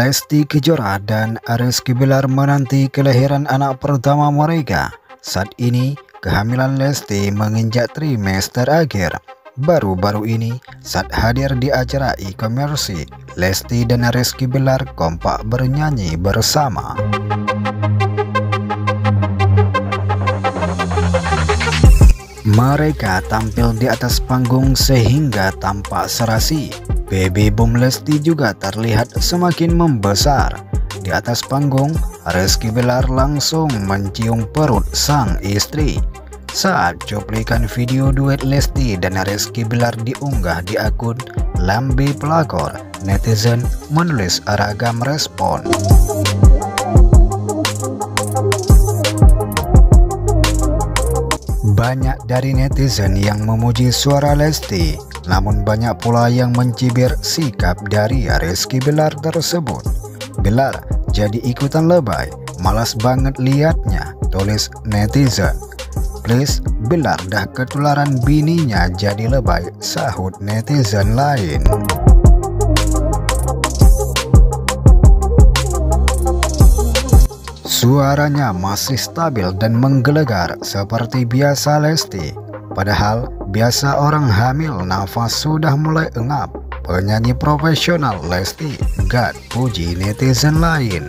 Lesti Kejora dan Rizky Bilar menanti kelahiran anak pertama mereka. Saat ini, kehamilan Lesti menginjak trimester akhir. Baru-baru ini, saat hadir di acara e-commerce, Lesti dan Rizky Bilar kompak bernyanyi bersama. Mereka tampil di atas panggung sehingga tampak serasi. Baby boom Lesti juga terlihat semakin membesar. Di atas panggung, Rizky Bilar langsung mencium perut sang istri. Saat cuplikan video duet Lesti dan Rizky Bilar diunggah di akun Lambe Pelakor, netizen menulis ragam respon. Banyak dari netizen yang memuji suara Lesti, namun banyak pula yang mencibir sikap dari Rizky Bilar tersebut. Bilar jadi ikutan lebay, malas banget liatnya, tulis netizen. Please, Bilar dah ketularan bininya jadi lebay, sahut netizen lain. Suaranya masih stabil dan menggelegar seperti biasa Lesti. Padahal biasa orang hamil nafas sudah mulai engap. Penyanyi profesional Lesti gak puji netizen lain.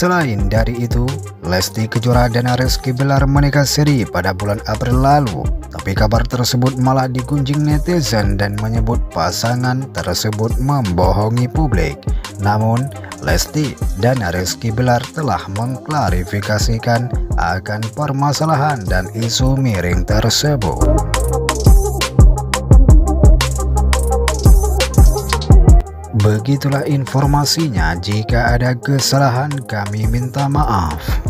Selain dari itu, Lesti Kejora dan Rizky Bilar menikah siri pada bulan April lalu. Tapi kabar tersebut malah digunjing netizen dan menyebut pasangan tersebut membohongi publik. Namun, Lesti dan Rizky Bilar telah mengklarifikasikan akan permasalahan dan isu miring tersebut. Begitulah informasinya, jika ada kesalahan kami minta maaf.